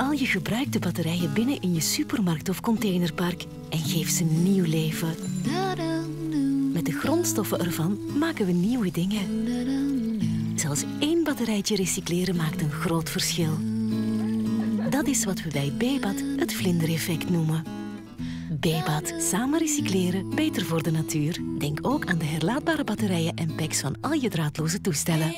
al je gebruikte batterijen binnen in je supermarkt of containerpark en geef ze nieuw leven. Met de grondstoffen ervan maken we nieuwe dingen. Zelfs één batterijtje recycleren maakt een groot verschil. Dat is wat we bij Bebat het vlindereffect noemen. Bebat, samen recycleren, beter voor de natuur. Denk ook aan de herlaadbare batterijen en packs van al je draadloze toestellen.